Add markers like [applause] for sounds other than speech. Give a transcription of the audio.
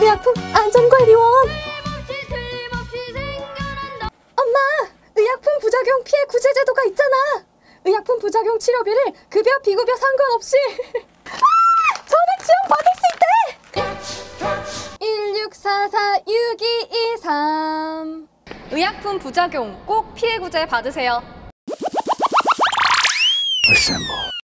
의약품 안전관리원 엄마 의약품 부작용 피해 구제 제도가 있잖아. 의약품 부작용 치료비를 급여 비급여 상관없이. [laughs] 아! 저는 지원 받을 수 있대. 16446223 의약품 부작용 꼭 피해 구제 받으세요. Assemble.